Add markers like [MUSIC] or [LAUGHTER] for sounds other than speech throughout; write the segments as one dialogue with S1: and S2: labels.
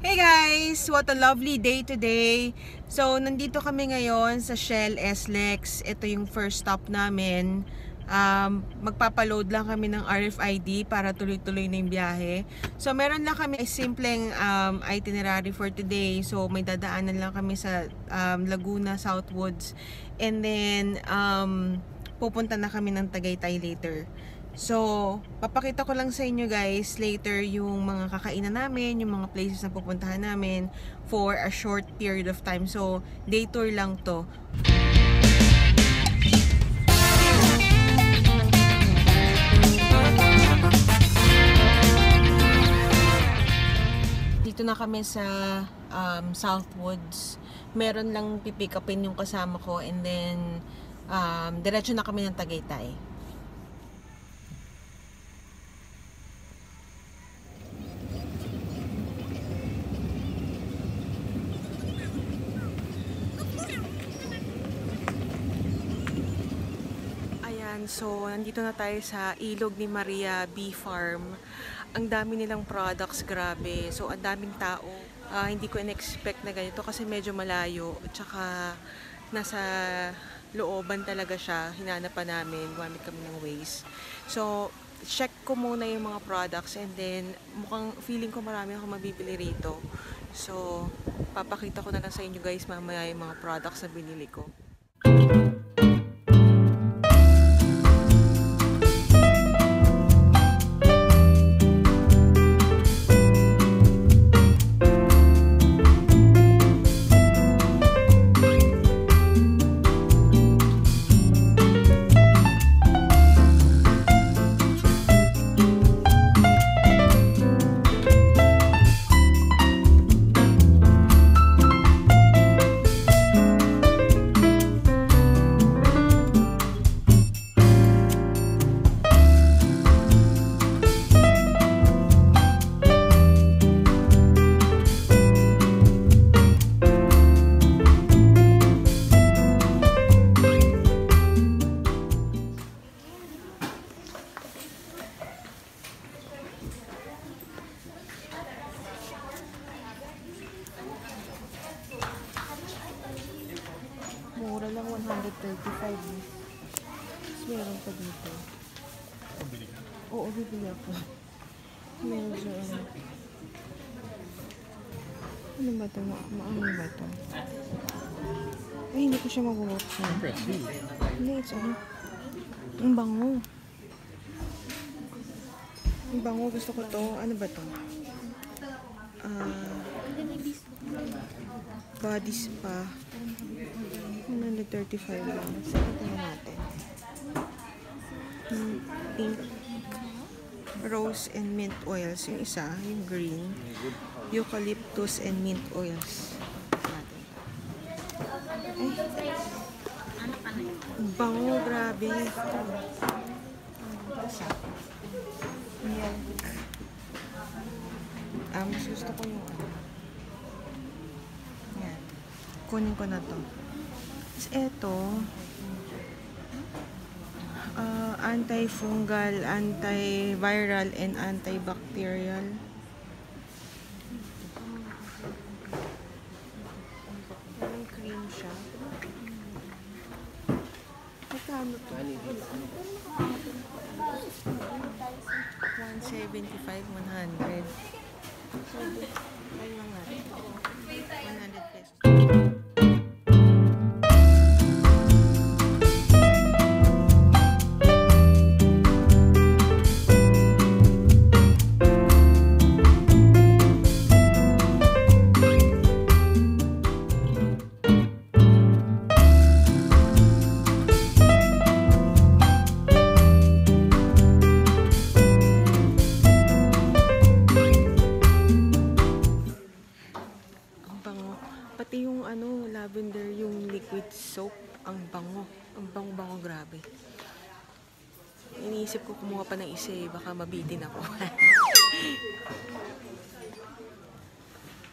S1: Hey guys! What a lovely day today! So, nandito kami ngayon sa Shell SLEX. Ito yung first stop namin. Um, magpapaload lang kami ng RFID para tuloy-tuloy na yung biyahe. So, meron lang kami simpleng um, itinerary for today. So, may dadaanan lang kami sa um, Laguna, Southwoods. And then, um, pupunta na kami ng Tagaytay later. So, papakita ko lang sa inyo guys later yung mga kakainan namin, yung mga places na pupuntahan namin for a short period of time. So, day tour lang to. Dito na kami sa um, Southwoods. Meron lang pipick upin yung kasama ko and then um, diretso na kami ng Tagaytay. Ayan, so nandito na tayo sa ilog ni Maria Bee Farm. Ang dami nilang products, grabe. So ang daming tao. Ah, hindi ko in-expect na ganito kasi medyo malayo. Tsaka nasa looban talaga siya. Hinanap pa namin, gumamit kami ng Waze. So, check ko muna yung mga products and then mukhang feeling ko marami akong mabibili rito. So, papakita ko na lang sa inyo guys mamaya yung mga products na binili ko. Mura Medyo ano. Ano ba ito? Ma maano ba ito? Ay, hindi ko siya mabubuksan. Hindi, it's ano. Ang bango. Ang bango. Gusto ko to. Ano ba to? Ah... body spa. 135 lang. Sige na natin. Hmm, Pink. Rose and mint oils. Yung isa, yung green. Eucalyptus and mint oils. Ay. Bango, grabe. Milk. Ah, mas gusto ko yung ano. Yan. Kunin ko na to. Tapos eto, uh, antifungal, antiviral, and antibacterial. Parang cream siya. Magkano to? 175, 100. So, natin. 100 pesos. Iniisip ko kumuha pa ng isa eh, baka mabitin ako. [LAUGHS]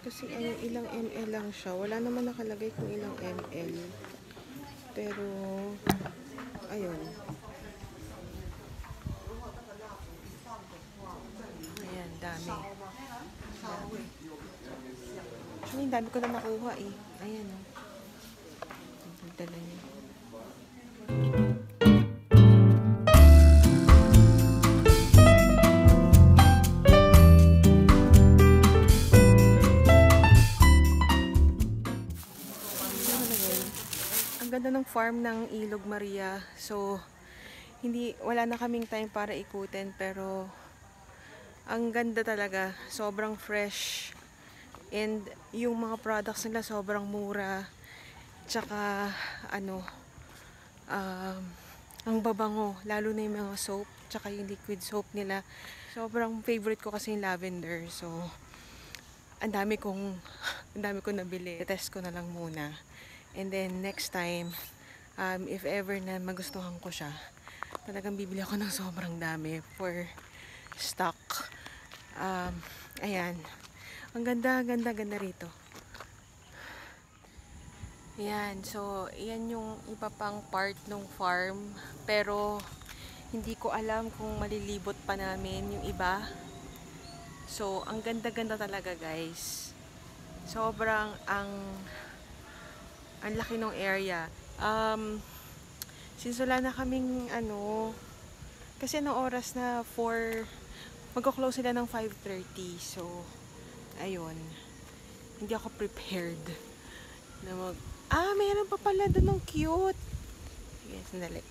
S1: Kasi ano, ilang ml lang siya. Wala naman nakalagay kung ilang ml. Pero, ayun. Ayan, dami. Dami. Actually, dami ko na nakuha eh. Ayan oh. Dala niya. Ang ganda ng farm ng Ilog Maria. So, hindi, wala na kaming time para ikutin pero ang ganda talaga. Sobrang fresh. And yung mga products nila sobrang mura. Tsaka, ano, um, ang babango. Lalo na yung mga soap. Tsaka yung liquid soap nila. Sobrang favorite ko kasi yung lavender. So, ang dami kong, [LAUGHS] ang dami kong nabili. Test ko na lang muna. And then, next time, um, if ever na magustuhan ko siya, talagang bibili ako ng sobrang dami for stock. Um, ayan. Ang ganda, ganda, ganda rito. Ayan, so, yan yung iba pang part ng farm. Pero, hindi ko alam kung malilibot pa namin yung iba. So, ang ganda-ganda talaga, guys. Sobrang ang ang laki ng area. Um, since wala na kaming ano, kasi no oras na 4, magko-close sila ng 5.30. So, ayun. Hindi ako prepared na mag, ah, mayroon pa pala doon ng cute. Sige, sandali.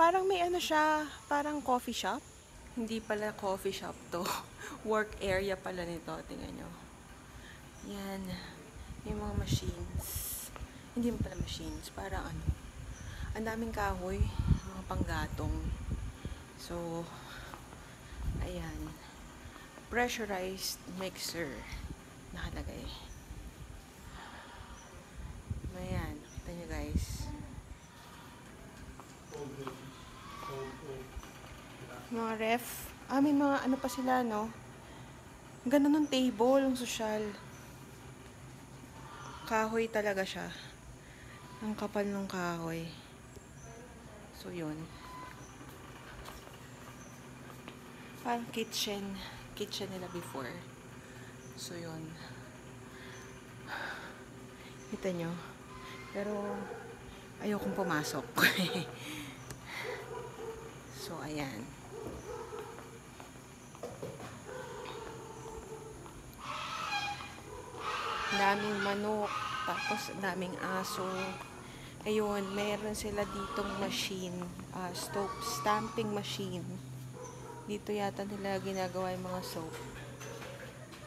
S1: Parang may ano siya, parang coffee shop. Hindi pala coffee shop to. [LAUGHS] Work area pala nito. Tingnan nyo. Yan. May mga machines. Hindi mo pala machines. Parang ano. Ang daming kahoy. Mga panggatong. So, ayan. Pressurized mixer. Nakalagay. Ayan. Kita nyo guys. Mga ref. Ah, may mga ano pa sila, no? Ganda ng table, ang social. Kahoy talaga siya. Ang kapal ng kahoy. So, yun. Parang kitchen. Kitchen nila before. So, yun. Kita nyo. Pero, ayokong pumasok. [LAUGHS] so, ayan. Daming manok, tapos daming aso. Ayun, meron sila ditong machine, uh, stove stamping machine. Dito yata nila ginagawa yung mga soap.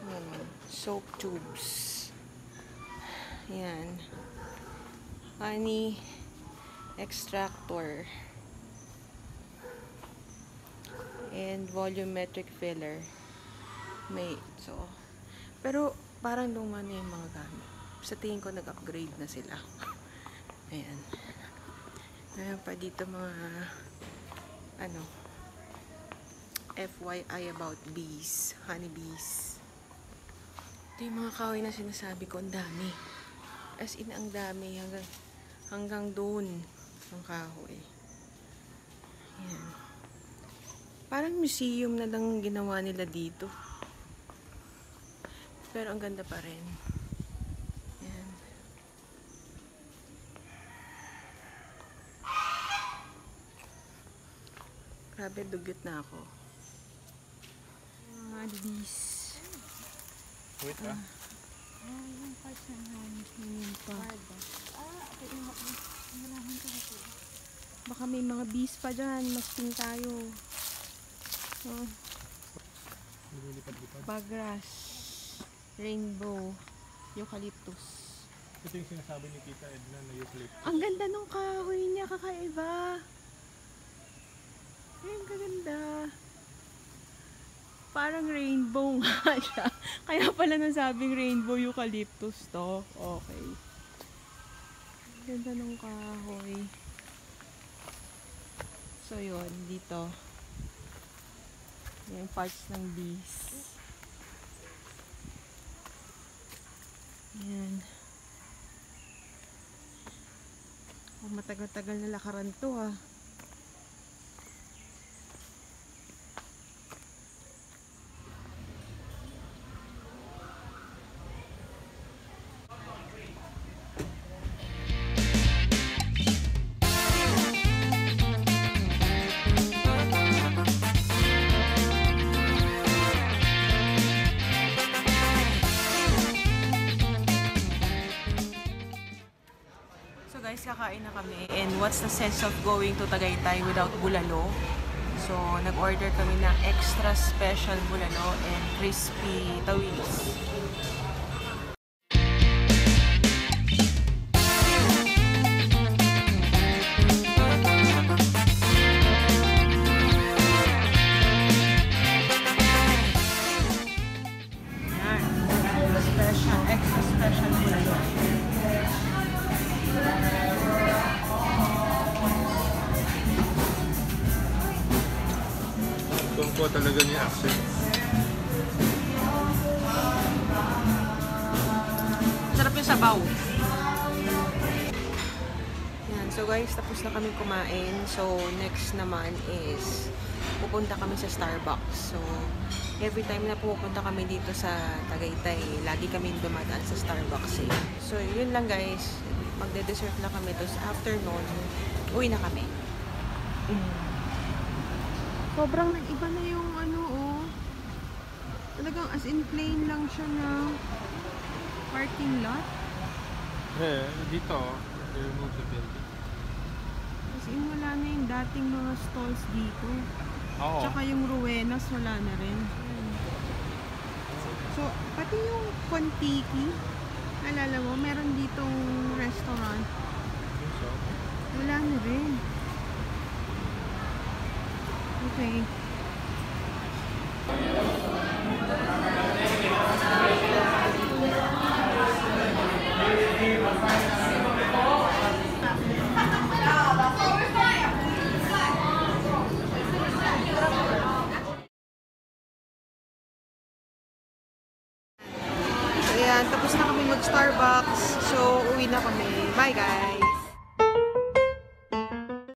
S1: Ayan, soap tubes. Ayan. Honey extractor. And volumetric filler. May, so, pero parang luma na yung mga gamit. Sa tingin ko, nag-upgrade na sila. [LAUGHS] Ayan. Meron pa dito mga ano FYI about bees, honey bees. Ito yung mga kahoy na sinasabi ko, ang dami. As in, ang dami. Hanggang, hanggang doon ang kahoy. Ayan. Parang museum na lang ginawa nila dito. Pero ang ganda pa rin. Yan. Grabe, dugyot na ako. Mga bees.
S2: Wait ah.
S3: Ah, yung parts na namin.
S1: Yun pa.
S3: Ah, okay. Yung malaman ko na po.
S1: Baka may mga bees pa dyan. Masking tayo. Oh,
S2: Lilipad-lipad.
S1: Rainbow. Eucalyptus.
S2: Ito yung sinasabi ni Tita Edna na eucalyptus.
S1: Ang ganda nung kahoy niya, kakaiba. Ay, ang gaganda. Parang rainbow [LAUGHS] nga siya. Kaya pala nasabing rainbow eucalyptus to. Okay. Ang Ganda nung kahoy. So, yun. Dito. Yung parts ng bees. Yan. Oh, matagal-tagal na lakaran to ah. What's the sense of going to Tagaytay without bulalo? So, nag-order kami ng extra special bulalo and crispy tawilis.
S2: Po talaga ni accent.
S1: Sarap yung sabaw. Yan. So guys, tapos na kami kumain. So next naman is pupunta kami sa Starbucks. So every time na pupunta kami dito sa Tagaytay, lagi kami dumadaan sa Starbucks eh. So yun lang guys. Magde-dessert na kami. Tapos after nun, uwi na kami. Sobrang nag-iba na yung ano oh. Talagang as in plain lang siya na parking lot.
S2: Eh, dito, remove the building.
S1: As in, wala na yung dating mga stalls dito.
S2: Oo.
S1: Tsaka yung Ruenas, wala na rin. So, pati yung Kontiki, alala mo, meron ditong restaurant. Wala na rin. Okay.